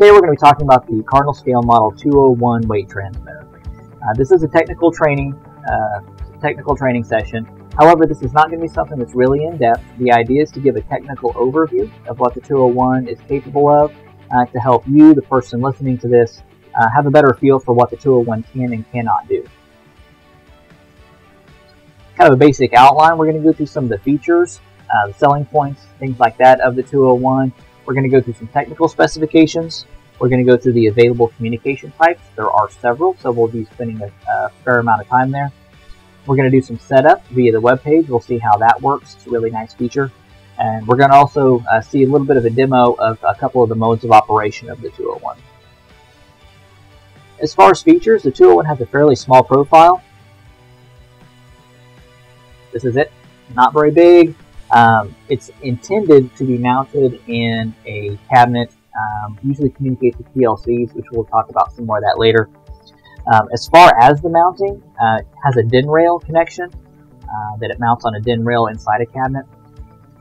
Today we're going to be talking about the Cardinal Scale Model 201 weight transmitter. Uh, this is a technical training, uh, technical training session. However, this is not going to be something that's really in depth. The idea is to give a technical overview of what the 201 is capable of uh, to help you, the person listening to this, uh, have a better feel for what the 201 can and cannot do. Kind of a basic outline. We're going to go through some of the features, uh, the selling points, things like that of the 201. We're going to go through some technical specifications. We're going to go through the available communication types. There are several, so we'll be spending a, a fair amount of time there. We're going to do some setup via the web page. We'll see how that works. It's a really nice feature. And we're going to also uh, see a little bit of a demo of a couple of the modes of operation of the 201. As far as features, the 201 has a fairly small profile. This is it. Not very big, um, it's intended to be mounted in a cabinet, um, usually communicates with PLCs, which we'll talk about some more of that later. Um, as far as the mounting, uh, it has a DIN rail connection uh, that it mounts on a DIN rail inside a cabinet.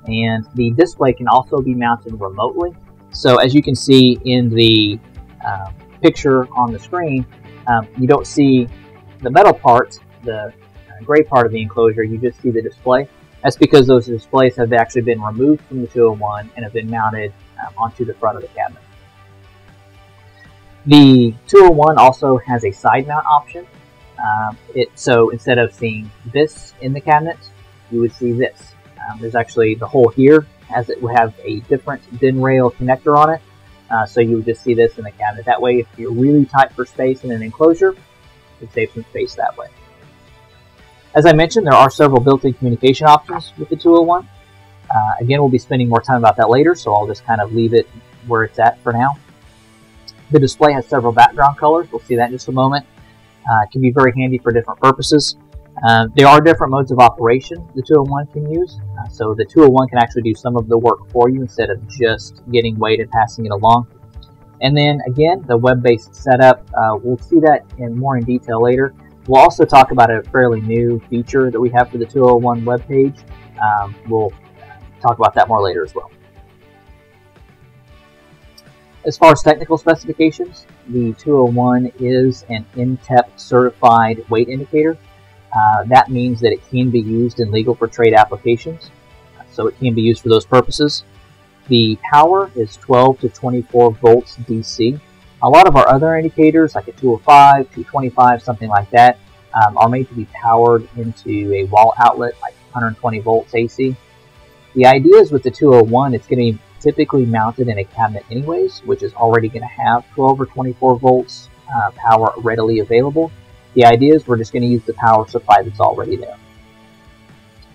And the display can also be mounted remotely. So as you can see in the uh, picture on the screen, um, you don't see the metal part, the uh, gray part of the enclosure, you just see the display. That's because those displays have actually been removed from the 201 and have been mounted um, onto the front of the cabinet. The 201 also has a side mount option. Um, it, so instead of seeing this in the cabinet, you would see this. Um, there's actually the hole here as it would have a different DIN rail connector on it. Uh, so you would just see this in the cabinet. That way, if you're really tight for space in an enclosure, you save some space that way. As I mentioned, there are several built-in communication options with the 201. Uh, again, we'll be spending more time about that later, so I'll just kind of leave it where it's at for now. The display has several background colors. We'll see that in just a moment. Uh, it can be very handy for different purposes. Uh, there are different modes of operation the 201 can use. Uh, so the 201 can actually do some of the work for you instead of just getting weight and passing it along. And then again, the web-based setup, uh, we'll see that in more in detail later. We'll also talk about a fairly new feature that we have for the 201 webpage. Um, we'll talk about that more later as well. As far as technical specifications, the 201 is an NTEP certified weight indicator. Uh, that means that it can be used in legal for trade applications, so it can be used for those purposes. The power is 12 to 24 volts DC, a lot of our other indicators, like a 205, 225, something like that, um, are made to be powered into a wall outlet, like 120 volts AC. The idea is with the 201, it's going to be typically mounted in a cabinet anyways, which is already going to have 12 or 24 volts uh, power readily available. The idea is we're just going to use the power supply that's already there.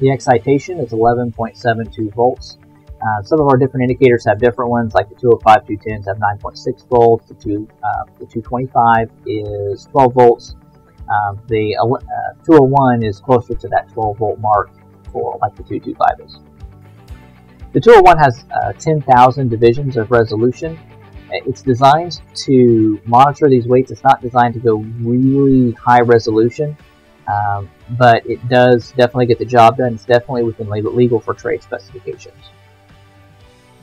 The excitation is 11.72 volts. Uh, some of our different indicators have different ones, like the 205, 210s have 9.6 volts, the, two, uh, the 225 is 12 volts, um, the uh, 201 is closer to that 12 volt mark for like the 225 is. The 201 has uh, 10,000 divisions of resolution. It's designed to monitor these weights. It's not designed to go really high resolution, um, but it does definitely get the job done. It's definitely within legal for trade specifications.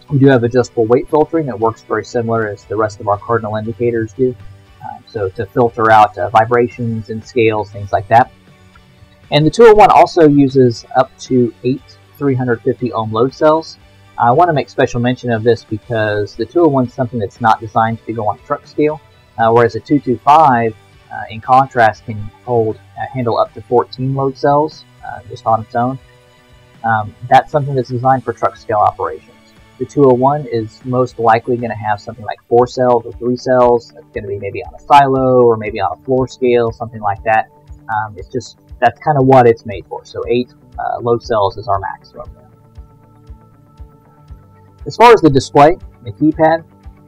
We do have adjustable weight filtering that works very similar as the rest of our cardinal indicators do. Um, so to filter out uh, vibrations and scales, things like that. And the 201 also uses up to eight 350 ohm load cells. I want to make special mention of this because the 201 is something that's not designed to go on truck scale, uh, whereas the 225, uh, in contrast, can hold uh, handle up to 14 load cells uh, just on its own. Um, that's something that's designed for truck scale operations. The 201 is most likely going to have something like four cells or three cells. It's going to be maybe on a silo or maybe on a floor scale, something like that. Um, it's just, that's kind of what it's made for. So eight uh, load cells is our maximum. As far as the display, the keypad,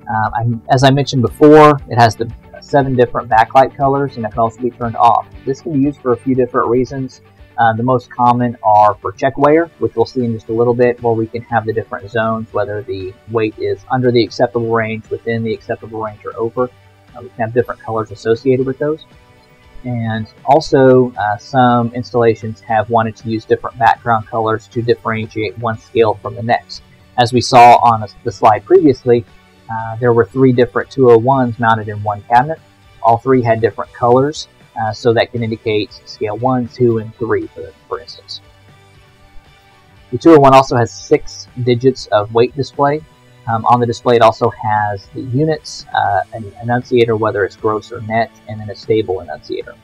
um, as I mentioned before, it has the seven different backlight colors and it can also be turned off. This can be used for a few different reasons. Uh, the most common are for check weigher, which we'll see in just a little bit, where we can have the different zones, whether the weight is under the acceptable range, within the acceptable range, or over. Uh, we can have different colors associated with those. And also, uh, some installations have wanted to use different background colors to differentiate one scale from the next. As we saw on the slide previously, uh, there were three different 201s mounted in one cabinet. All three had different colors, uh, so that can indicate scale 1, 2, and 3, for, for instance. The 201 also has six digits of weight display. Um, on the display, it also has the units, uh, an annunciator, whether it's gross or net, and then a stable annunciator.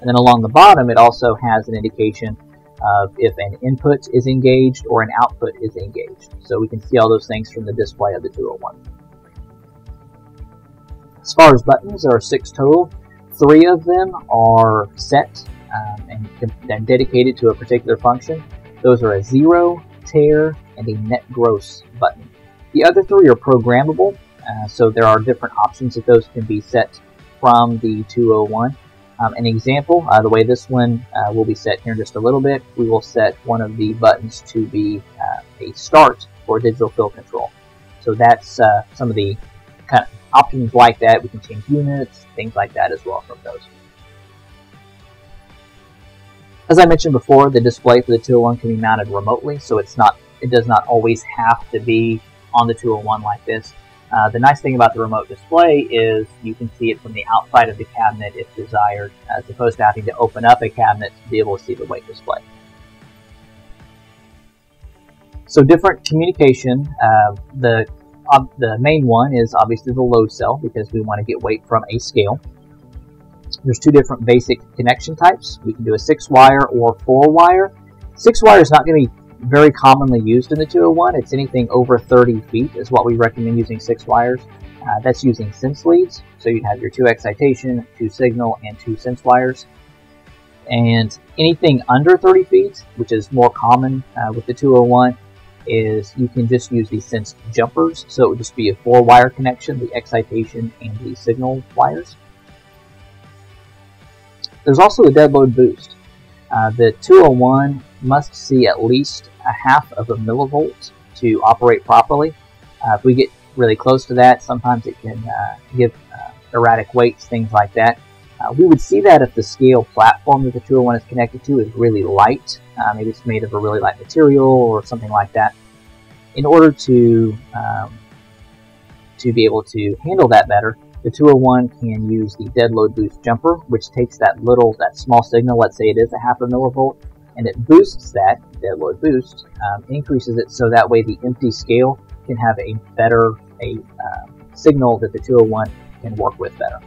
And then along the bottom, it also has an indication of if an input is engaged or an output is engaged. So we can see all those things from the display of the 201. As far as buttons, there are six total. Three of them are set um, and, and dedicated to a particular function. Those are a zero, tare, and a net gross button. The other three are programmable, uh, so there are different options that those can be set from the 201. Um, an example, uh, the way this one uh, will be set here in just a little bit, we will set one of the buttons to be uh, a start for digital fill control. So that's uh, some of the kind of options like that. We can change units, things like that as well from those. As I mentioned before, the display for the 201 can be mounted remotely, so it's not it does not always have to be on the 201 like this. Uh, the nice thing about the remote display is you can see it from the outside of the cabinet if desired, as opposed to having to open up a cabinet to be able to see the weight display. So different communication. Uh, the uh, the main one is obviously the load cell because we want to get weight from a scale. There's two different basic connection types. We can do a six wire or four wire. Six wire is not going to be very commonly used in the 201. It's anything over 30 feet is what we recommend using six wires. Uh, that's using sense leads. So you'd have your two excitation, two signal, and two sense wires. And anything under 30 feet, which is more common uh, with the 201, is you can just use these sense jumpers. So it would just be a four wire connection, the excitation and the signal wires. There's also a dead load boost. Uh, the 201 must see at least a half of a millivolt to operate properly. Uh, if we get really close to that, sometimes it can uh, give uh, erratic weights, things like that. Uh, we would see that if the scale platform that the 201 is connected to is really light. Maybe it's made of a really light material or something like that. In order to um, to be able to handle that better, the 201 can use the dead load boost jumper, which takes that little, that small signal, let's say it is a half a millivolt, and it boosts that dead load boost, um, increases it so that way the empty scale can have a better a uh, signal that the 201 can work with better.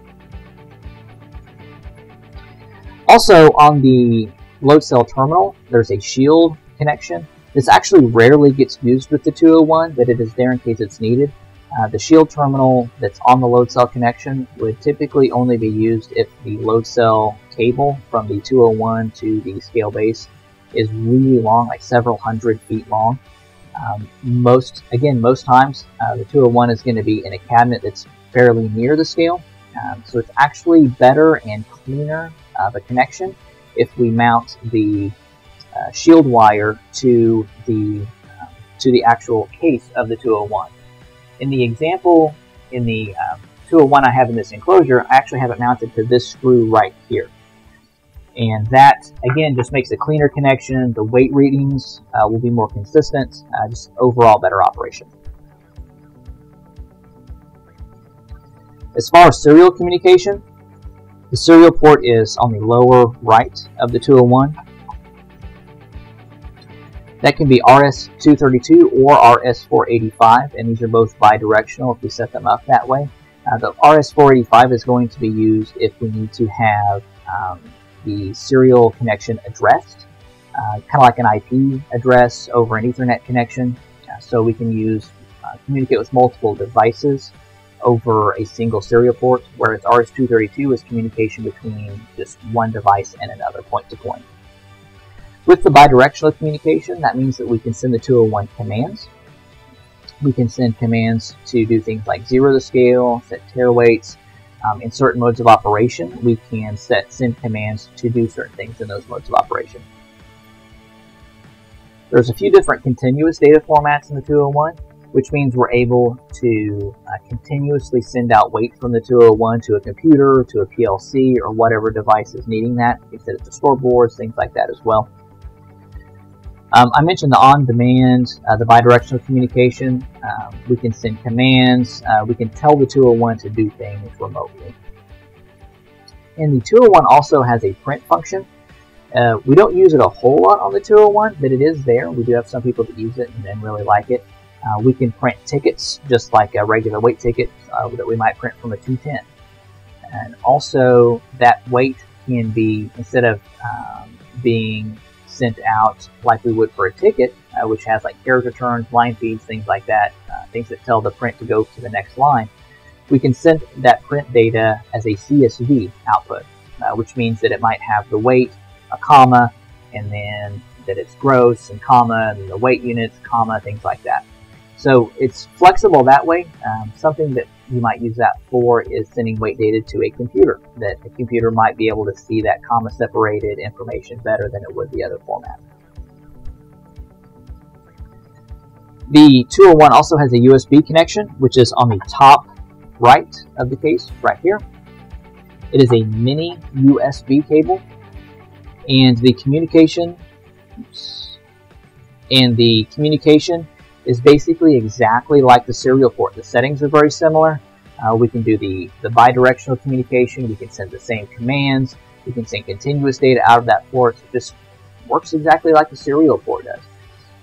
Also on the load cell terminal, there's a shield connection. This actually rarely gets used with the 201, but it is there in case it's needed. Uh, the shield terminal that's on the load cell connection would typically only be used if the load cell cable from the 201 to the scale base is really long, like several hundred feet long. Um, most, again, most times uh, the 201 is going to be in a cabinet that's fairly near the scale. Um, so it's actually better and cleaner of a connection if we mount the uh, shield wire to the uh, to the actual case of the 201. In the example in the um, 201 I have in this enclosure, I actually have it mounted to this screw right here. And that, again, just makes a cleaner connection. The weight readings uh, will be more consistent, uh, just overall better operation. As far as serial communication, the serial port is on the lower right of the 201. That can be RS-232 or RS-485, and these are both bidirectional if we set them up that way. Uh, the RS-485 is going to be used if we need to have um, the serial connection addressed, uh, kind of like an IP address over an Ethernet connection. Uh, so we can use uh, communicate with multiple devices over a single serial port, whereas RS-232 is communication between just one device and another point to point. With the bidirectional communication, that means that we can send the 201 commands. We can send commands to do things like zero the scale, set tare weights, um, in certain modes of operation, we can set send commands to do certain things in those modes of operation. There's a few different continuous data formats in the 201, which means we're able to uh, continuously send out weight from the 201 to a computer, to a PLC, or whatever device is needing that. You can set it to scoreboards, things like that as well. Um, I mentioned the on-demand, uh, the bidirectional communication. Um, we can send commands. Uh, we can tell the 201 to do things remotely. And the 201 also has a print function. Uh, we don't use it a whole lot on the 201, but it is there. We do have some people that use it and, really like it. Uh, we can print tickets just like a regular weight ticket uh, that we might print from a 210. And also that weight can be, instead of um, being sent out like we would for a ticket, uh, which has like carriage returns, line feeds, things like that, uh, things that tell the print to go to the next line, we can send that print data as a CSV output, uh, which means that it might have the weight, a comma, and then that it's gross and comma, and the weight units, comma, things like that. So it's flexible that way. Um, something that you might use that for is sending weight data to a computer, that the computer might be able to see that comma separated information better than it would the other format. The 201 also has a USB connection, which is on the top right of the case, right here. It is a mini USB cable, and the communication, oops, and the communication is basically exactly like the serial port. The settings are very similar. Uh, we can do the, the bidirectional communication. We can send the same commands. We can send continuous data out of that port. It just works exactly like the serial port does.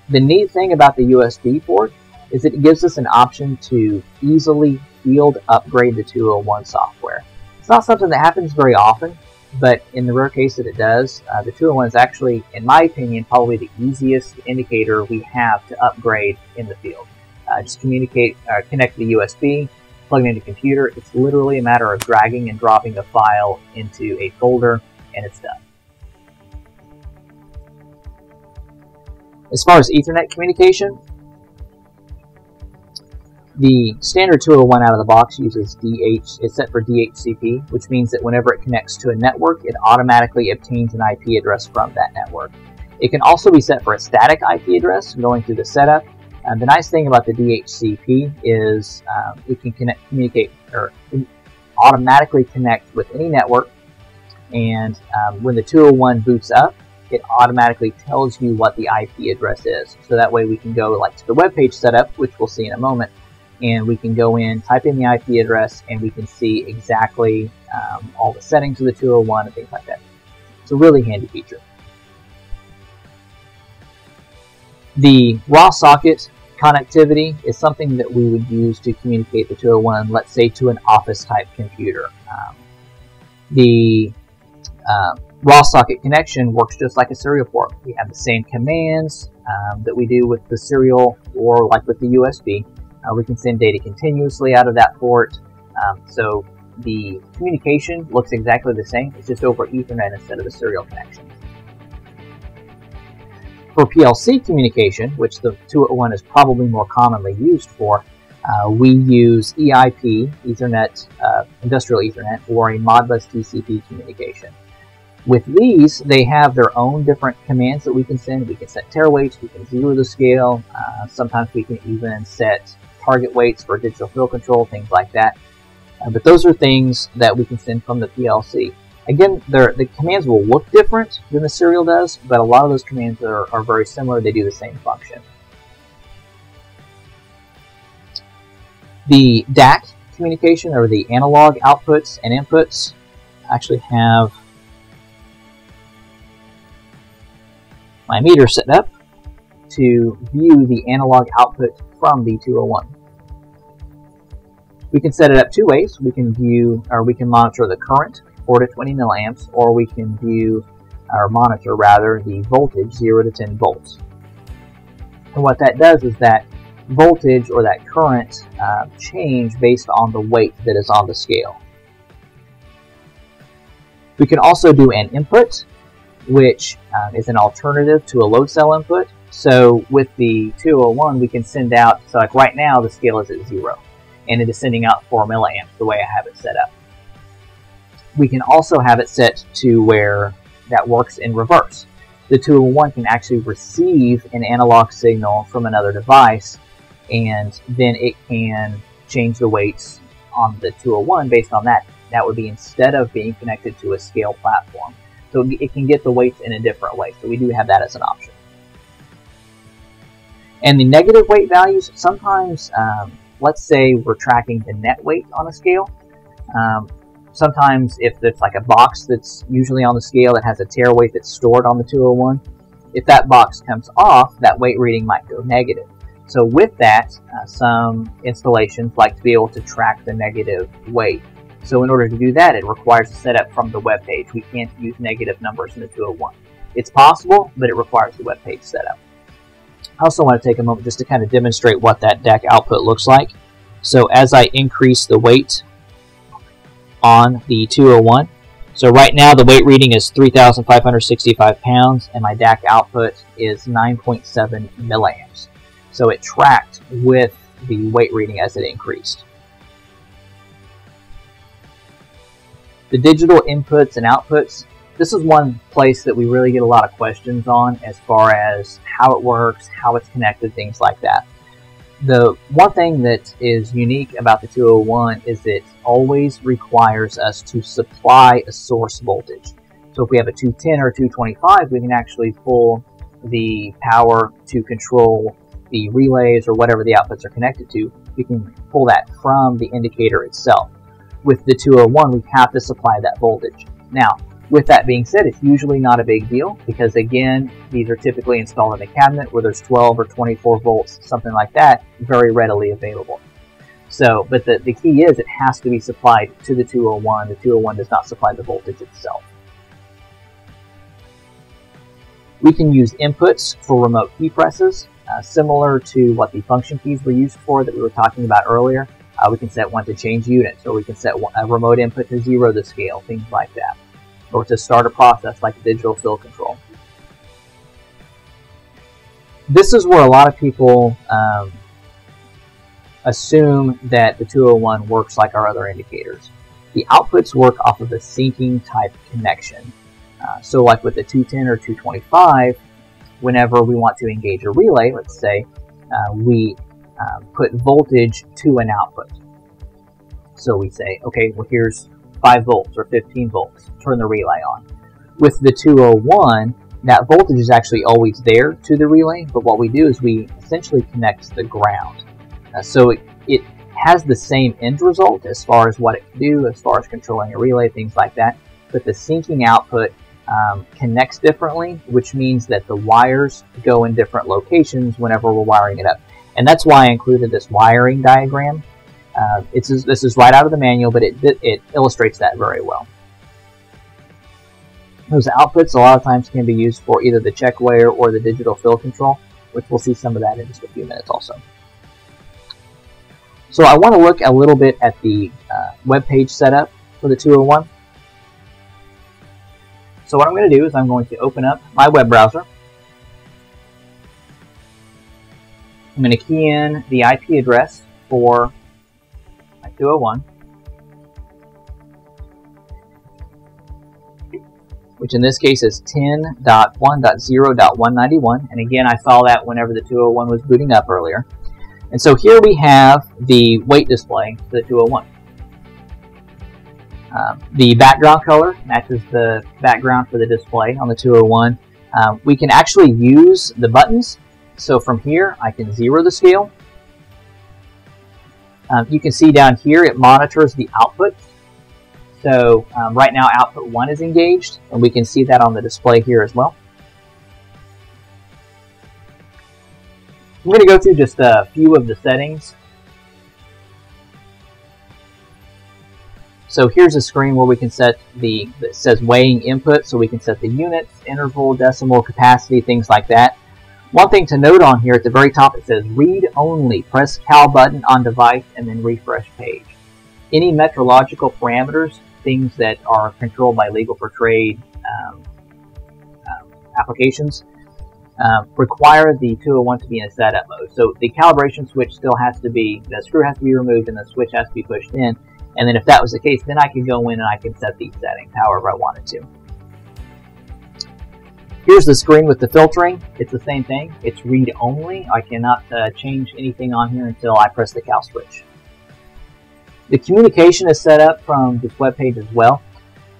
The neat thing about the USB port is that it gives us an option to easily field upgrade the 201 software. It's not something that happens very often, but in the rare case that it does, uh, the 201 is actually, in my opinion, probably the easiest indicator we have to upgrade in the field. Uh, just communicate, uh, connect the USB, plug it into computer. It's literally a matter of dragging and dropping a file into a folder, and it's done. As far as Ethernet communication, the standard 201 out of the box uses DH, it's set for DHCP, which means that whenever it connects to a network, it automatically obtains an IP address from that network. It can also be set for a static IP address going through the setup. And the nice thing about the DHCP is um, it can connect, communicate or automatically connect with any network. And um, when the 201 boots up, it automatically tells you what the IP address is. So that way we can go like to the web page setup, which we'll see in a moment, and we can go in, type in the IP address, and we can see exactly um, all the settings of the 201 and things like that. It's a really handy feature. The raw socket connectivity is something that we would use to communicate the 201, let's say to an office type computer. Um, the uh, raw socket connection works just like a serial port. We have the same commands um, that we do with the serial or like with the USB. Uh, we can send data continuously out of that port. Um, so the communication looks exactly the same. It's just over Ethernet instead of a serial connection. For PLC communication, which the 201 is probably more commonly used for, uh, we use EIP, Ethernet, uh, Industrial Ethernet, or a Modbus TCP communication. With these, they have their own different commands that we can send. We can set tare weights, we can zero the scale, uh, sometimes we can even set target weights for digital fill control, things like that. Uh, but those are things that we can send from the PLC. Again, the commands will look different than the serial does, but a lot of those commands are, are very similar. They do the same function. The DAC communication, or the analog outputs and inputs, actually have my meter set up to view the analog output from the 201. We can set it up two ways. We can view, or we can monitor the current, 4 to 20 milliamps, or we can view, or monitor rather, the voltage, 0 to 10 volts. And what that does is that voltage or that current uh, change based on the weight that is on the scale. We can also do an input, which uh, is an alternative to a load cell input. So with the 201, we can send out, so like right now, the scale is at zero, and it is sending out 4 milliamps the way I have it set up. We can also have it set to where that works in reverse. The 201 can actually receive an analog signal from another device, and then it can change the weights on the 201 based on that. That would be instead of being connected to a scale platform. So it can get the weights in a different way. So we do have that as an option. And the negative weight values, sometimes, um, let's say we're tracking the net weight on a scale. Um, sometimes if it's like a box that's usually on the scale that has a tare weight that's stored on the 201, if that box comes off, that weight reading might go negative. So with that, uh, some installations like to be able to track the negative weight. So in order to do that, it requires a setup from the web page. We can't use negative numbers in the 201. It's possible, but it requires the web page setup. I also want to take a moment just to kind of demonstrate what that DAC output looks like. So as I increase the weight on the 201, so right now the weight reading is 3,565 pounds and my DAC output is 9.7 milliamps. So it tracked with the weight reading as it increased. The digital inputs and outputs, this is one place that we really get a lot of questions on as far as how it works, how it's connected, things like that. The one thing that is unique about the 201 is it always requires us to supply a source voltage. So if we have a 210 or 225, we can actually pull the power to control the relays or whatever the outputs are connected to. We can pull that from the indicator itself. With the 201, we have to supply that voltage. Now, with that being said, it's usually not a big deal because again, these are typically installed in a cabinet where there's 12 or 24 volts, something like that, very readily available. So, but the, the key is it has to be supplied to the 201. The 201 does not supply the voltage itself. We can use inputs for remote key presses, uh, similar to what the function keys were used for that we were talking about earlier. Uh, we can set one to change units, or we can set a remote input to zero the scale, things like that or to start a process like digital fill control. This is where a lot of people um, assume that the 201 works like our other indicators. The outputs work off of a sinking type connection. Uh, so like with the 210 or 225, whenever we want to engage a relay, let's say, uh, we um, put voltage to an output. So we say, okay, well here's 5 volts or 15 volts. Turn the relay on. With the 201, that voltage is actually always there to the relay, but what we do is we essentially connect the ground. Uh, so it, it has the same end result as far as what it can do, as far as controlling a relay, things like that, but the sinking output um, connects differently, which means that the wires go in different locations whenever we're wiring it up. And that's why I included this wiring diagram uh, it's this is right out of the manual, but it, it illustrates that very well. Those outputs a lot of times can be used for either the check weigher or the digital fill control, which we'll see some of that in just a few minutes also. So I want to look a little bit at the uh, web page setup for the 201. So what I'm going to do is I'm going to open up my web browser. I'm going to key in the IP address for 201, which in this case is 10.1.0.191. And again, I saw that whenever the 201 was booting up earlier. And so here we have the weight display for the 201. Um, the background color matches the background for the display on the 201. Um, we can actually use the buttons. So from here, I can zero the scale um, you can see down here it monitors the output. So um, right now output 1 is engaged, and we can see that on the display here as well. I'm going to go through just a few of the settings. So here's a screen where we can set the, that says weighing input, so we can set the units, interval, decimal, capacity, things like that. One thing to note on here at the very top, it says read only. Press cal button on device and then refresh page. Any metrological parameters, things that are controlled by legal for trade um, um, applications, uh, require the 201 to be in a setup mode. So the calibration switch still has to be, the screw has to be removed and the switch has to be pushed in. And then if that was the case, then I can go in and I can set these settings however I wanted to. Here's the screen with the filtering. It's the same thing. It's read only. I cannot uh, change anything on here until I press the cal switch. The communication is set up from this web page as well.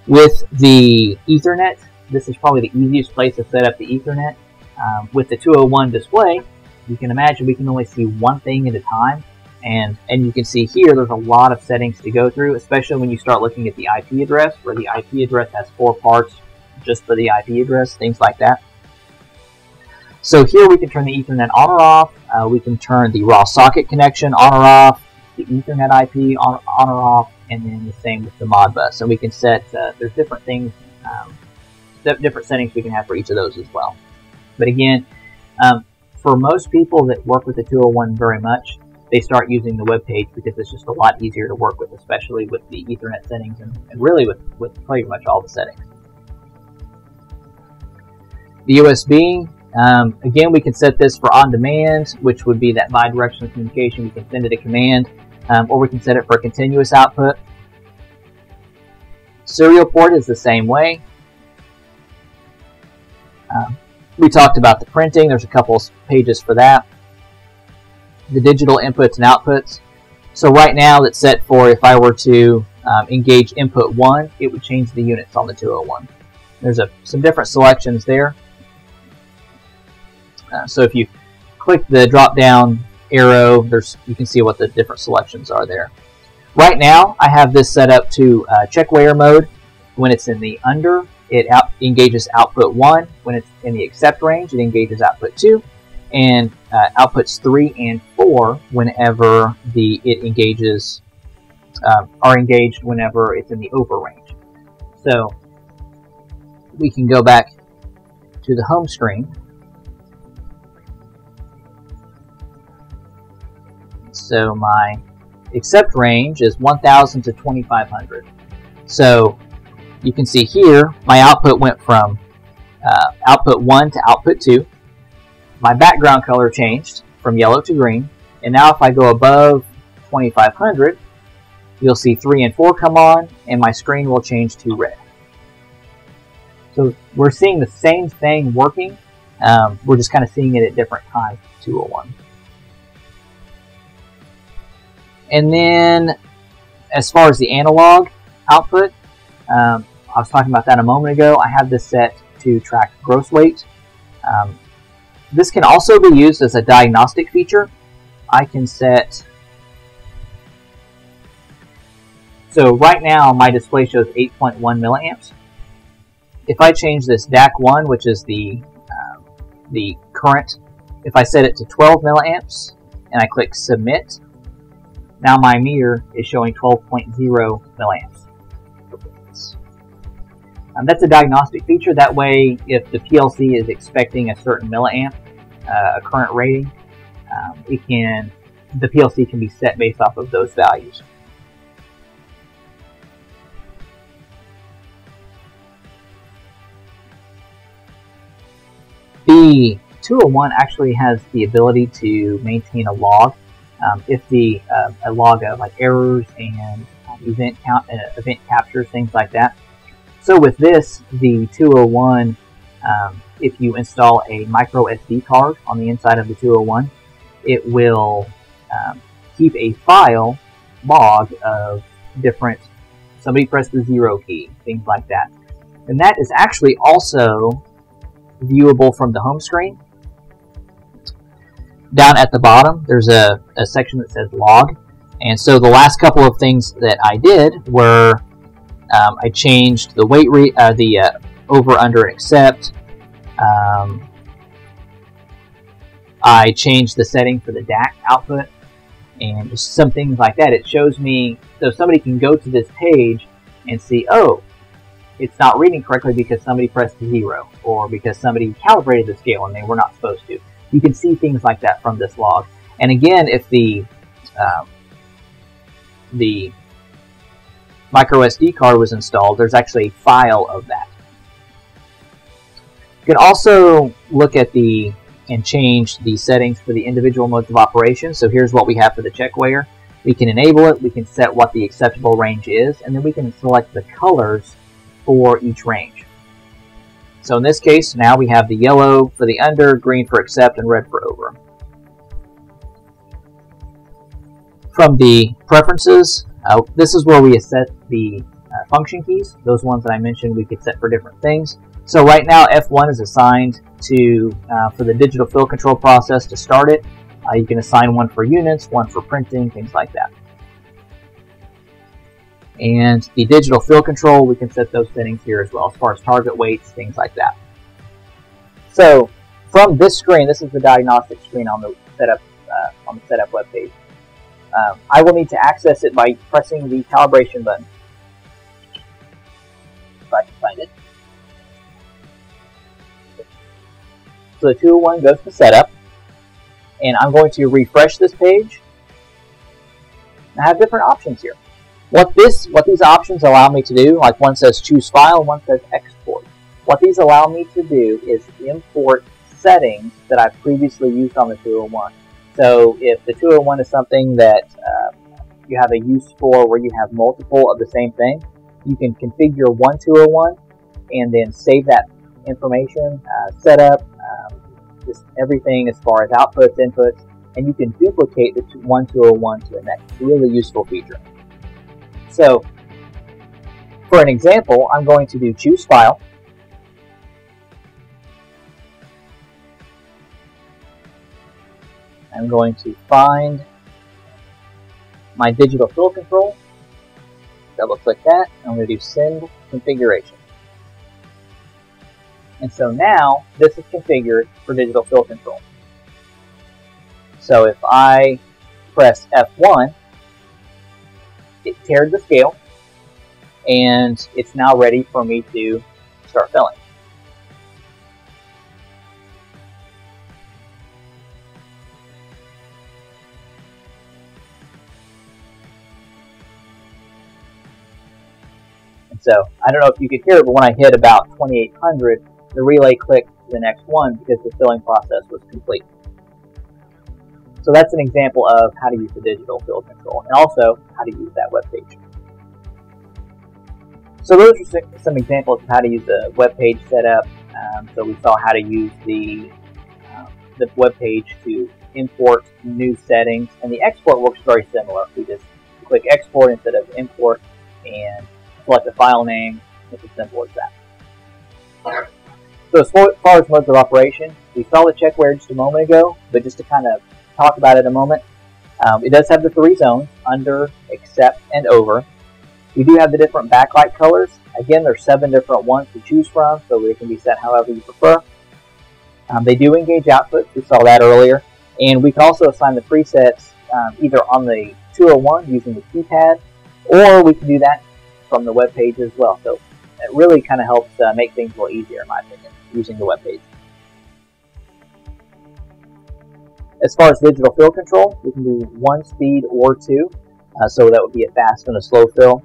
With the Ethernet, this is probably the easiest place to set up the Ethernet. Um, with the 201 display, you can imagine we can only see one thing at a time. And, and you can see here there's a lot of settings to go through, especially when you start looking at the IP address, where the IP address has four parts just for the IP address, things like that. So here we can turn the Ethernet on or off. Uh, we can turn the raw socket connection on or off, the Ethernet IP on, on or off, and then the same with the Modbus. And we can set, uh, there's different things, um, different settings we can have for each of those as well. But again, um, for most people that work with the 201 very much, they start using the web page because it's just a lot easier to work with, especially with the Ethernet settings and, and really with, with pretty much all the settings. The USB, um, again, we can set this for on demand, which would be that bidirectional communication. We can send it a command, um, or we can set it for a continuous output. Serial port is the same way. Um, we talked about the printing. There's a couple pages for that. The digital inputs and outputs. So right now it's set for if I were to um, engage input 1, it would change the units on the 201. There's a, some different selections there. Uh, so if you click the drop down arrow, there's you can see what the different selections are there. Right now, I have this set up to uh, check weigher mode. When it's in the under, it out engages output 1. When it's in the accept range, it engages output 2. And uh, outputs 3 and 4 whenever the it engages um, are engaged whenever it's in the over range. So we can go back to the home screen So my accept range is 1000 to 2500. So you can see here, my output went from uh, output 1 to output 2. My background color changed from yellow to green. And now if I go above 2500, you'll see 3 and 4 come on, and my screen will change to red. So we're seeing the same thing working. Um, we're just kind of seeing it at different times, 201. And then as far as the analog output, um, I was talking about that a moment ago. I have this set to track gross weight. Um, this can also be used as a diagnostic feature. I can set so right now my display shows 8.1 milliamps. If I change this DAC1, which is the um, the current, if I set it to 12 milliamps and I click submit, now my meter is showing 12.0 milliamps. Um, that's a diagnostic feature. That way, if the PLC is expecting a certain milliamp, uh, a current rating, um, it can the PLC can be set based off of those values. The 201 actually has the ability to maintain a log um, if the uh, a log of like errors and um, event count, uh, event captures, things like that. So with this, the 201, um, if you install a micro SD card on the inside of the 201, it will um, keep a file log of different. Somebody pressed the zero key, things like that, and that is actually also viewable from the home screen down at the bottom, there's a, a section that says log. And so the last couple of things that I did were um, I changed the weight, re uh, the uh, over, under, accept. Um, I changed the setting for the DAC output and just some things like that. It shows me, so somebody can go to this page and see, oh, it's not reading correctly because somebody pressed zero or because somebody calibrated the scale and they were not supposed to you can see things like that from this log. And again, if the um, the micro SD card was installed, there's actually a file of that. You can also look at the and change the settings for the individual modes of operation. So here's what we have for the check weigher. We can enable it, we can set what the acceptable range is, and then we can select the colors for each range. So in this case, now we have the yellow for the under, green for accept, and red for over. From the preferences, uh, this is where we set the uh, function keys. Those ones that I mentioned we could set for different things. So right now F1 is assigned to uh, for the digital fill control process to start it. Uh, you can assign one for units, one for printing, things like that. And the digital fill control, we can set those settings here as well, as far as target weights, things like that. So from this screen, this is the diagnostic screen on the setup uh, on the setup web page. Um, I will need to access it by pressing the calibration button. If I can find it. So the 201 goes to setup, and I'm going to refresh this page. I have different options here. What this, what these options allow me to do, like one says choose file, one says export. What these allow me to do is import settings that I've previously used on the 201. So if the 201 is something that uh, you have a use for where you have multiple of the same thing, you can configure one 201 and then save that information, uh, set up, um, just everything as far as outputs, inputs, and you can duplicate the one 201 to the next. Really useful feature. So for an example, I'm going to do choose file. I'm going to find my digital fill control, double click that, I'm going to do send configuration. And so now this is configured for digital fill control. So if I press F1, it tared the scale and it's now ready for me to start filling. And So I don't know if you could hear it, but when I hit about 2800, the relay clicked to the next one because the filling process was complete. So that's an example of how to use the digital fill control and also how to use that web page. So those are some examples of how to use the web page setup. Um, so we saw how to use the, um, the web page to import new settings and the export works very similar. We just click export instead of import and select a file name. It's as simple as that. So as far as modes of operation, we saw the check weigher just a moment ago, but just to kind of talk about it in a moment, um, it does have the three zones, under, accept, and over. We do have the different backlight colors. Again, there's seven different ones to choose from, so they can be set however you prefer. Um, they do engage outputs, we saw that earlier. And we can also assign the presets um, either on the 201 using the keypad, or we can do that from the web page as well. So it really kind of helps uh, make things a little easier, in my opinion, using the web page. As far as digital fill control, we can do one speed or two, uh, so that would be a fast and a slow fill.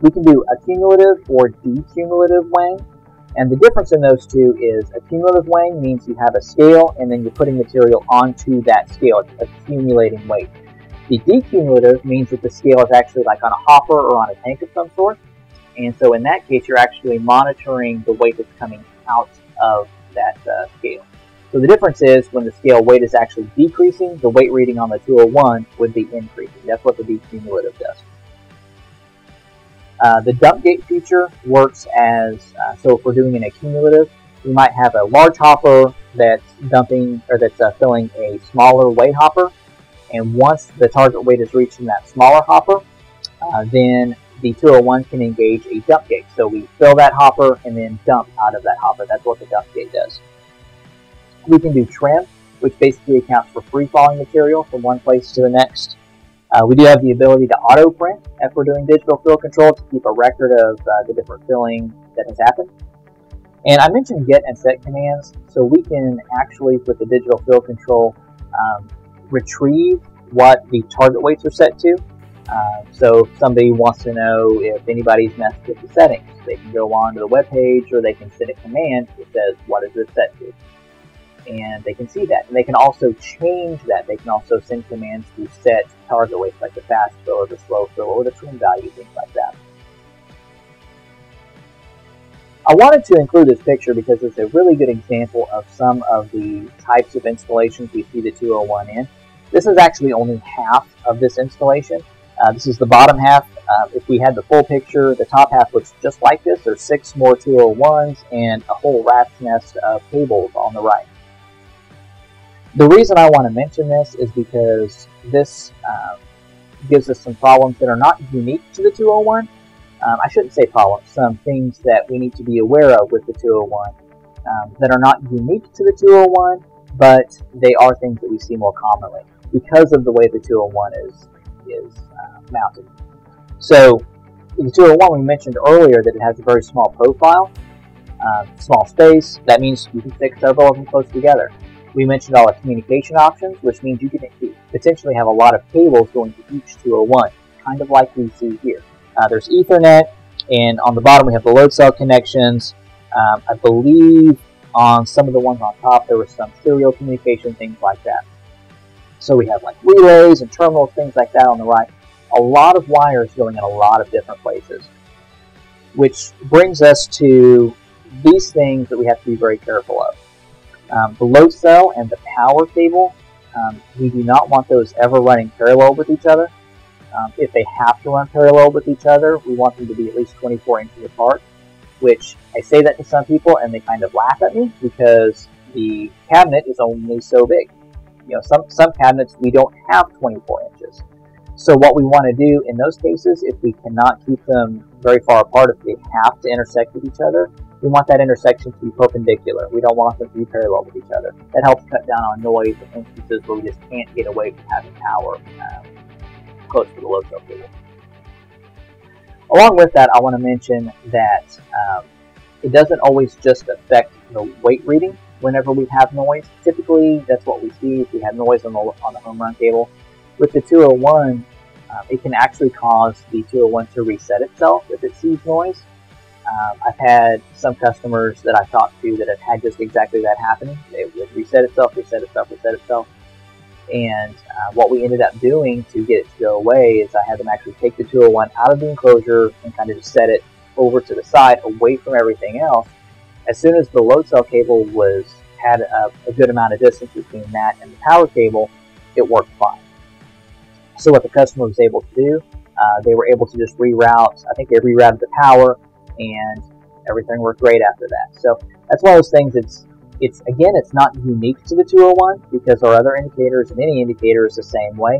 We can do accumulative or decumulative weighing, and the difference in those two is accumulative weighing means you have a scale and then you're putting material onto that scale, it's accumulating weight. The decumulative means that the scale is actually like on a hopper or on a tank of some sort, and so in that case, you're actually monitoring the weight that's coming out of that uh, scale. So the difference is when the scale weight is actually decreasing, the weight reading on the 201 would be increasing. That's what the decumulative does. Uh, the dump gate feature works as, uh, so if we're doing an accumulative, we might have a large hopper that's dumping, or that's uh, filling a smaller weight hopper, and once the target weight is reached in that smaller hopper, uh, then the 201 can engage a dump gate. So we fill that hopper and then dump out of that hopper. That's what the dump gate does. We can do trim, which basically accounts for free falling material from one place to the next. Uh, we do have the ability to auto print if we're doing digital fill control to keep a record of uh, the different filling that has happened. And I mentioned get and set commands, so we can actually, with the digital fill control, um, retrieve what the target weights are set to uh, so if somebody wants to know if anybody's messed with the settings, they can go on to the web page or they can send a command that says, what is this set to? And they can see that. And they can also change that. They can also send commands to set target weights like the fast fill or the slow fill or the trim value, things like that. I wanted to include this picture because it's a really good example of some of the types of installations we see the 201 in. This is actually only half of this installation. Uh, this is the bottom half Uh, if we had the full picture, the top half looks just like this. There's six more 201s and a whole rat's nest of cables on the right. The reason I want to mention this is because this um, gives us some problems that are not unique to the 201. Um, I shouldn't say problems, some things that we need to be aware of with the 201 um, that are not unique to the 201, but they are things that we see more commonly because of the way the 201 is, is uh, mounted. So, the 201, we mentioned earlier that it has a very small profile, uh, small space. That means you can stick several of them close together. We mentioned all the communication options, which means you can potentially have a lot of cables going to each 201, kind of like we see here. Uh, there's Ethernet, and on the bottom we have the load cell connections. Um, I believe on some of the ones on top there was some serial communication, things like that. So we have like relays and terminals, things like that on the right. A lot of wires going in a lot of different places. Which brings us to these things that we have to be very careful of. Um, the load cell and the power cable, um, we do not want those ever running parallel with each other. Um, if they have to run parallel with each other, we want them to be at least 24 inches apart, which I say that to some people and they kind of laugh at me because the cabinet is only so big. You know, some, some cabinets we don't have 24 inches. So what we want to do in those cases, if we cannot keep them very far apart, if they have to intersect with each other, we want that intersection to be perpendicular. We don't want them to be parallel with each other. That helps cut down on noise in instances where we just can't get away from having power um, close to the load cell cable. Along with that, I want to mention that um, it doesn't always just affect the weight reading whenever we have noise. Typically, that's what we see if we have noise on the, on the home run cable. With the 201, um, it can actually cause the 201 to reset itself if it sees noise. Um, I've had some customers that I've talked to that have had just exactly that happening. It would reset itself, reset itself, reset itself. And uh, what we ended up doing to get it to go away is I had them actually take the 201 out of the enclosure and kind of just set it over to the side away from everything else. As soon as the load cell cable was had a, a good amount of distance between that and the power cable, it worked fine. So what the customer was able to do, uh, they were able to just reroute. I think they rerouted the power and everything worked great after that. So that's one of those things. It's it's again, it's not unique to the 201 because our other indicators and any indicator is the same way.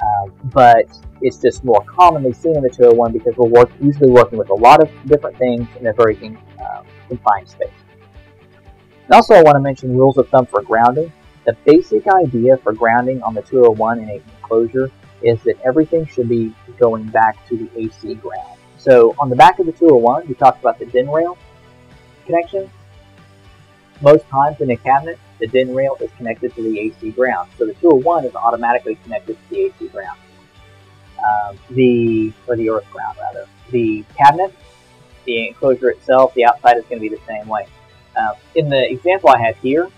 Uh, but it's just more commonly seen in the 201 because we're work, usually working with a lot of different things in a very uh, confined space. And also, I want to mention rules of thumb for grounding. The basic idea for grounding on the 201 in a enclosure is that everything should be going back to the AC ground. So on the back of the 201, we talked about the DIN rail connection. Most times in a cabinet, the DIN rail is connected to the AC ground. So the 201 is automatically connected to the AC ground. Um, the, or the earth ground rather. The cabinet, the enclosure itself, the outside is going to be the same way. Uh, in the example I have here,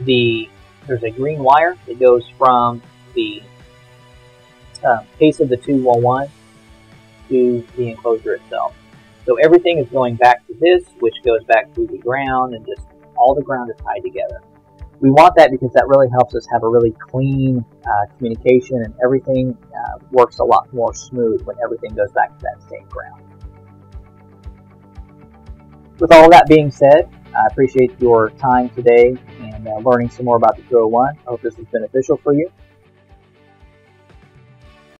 the there's a green wire that goes from the um, case of the 201 to the enclosure itself. So everything is going back to this, which goes back to the ground, and just all the ground is tied together. We want that because that really helps us have a really clean uh, communication, and everything uh, works a lot more smooth when everything goes back to that same ground. With all that being said, I appreciate your time today and uh, learning some more about the 201. I hope this was beneficial for you.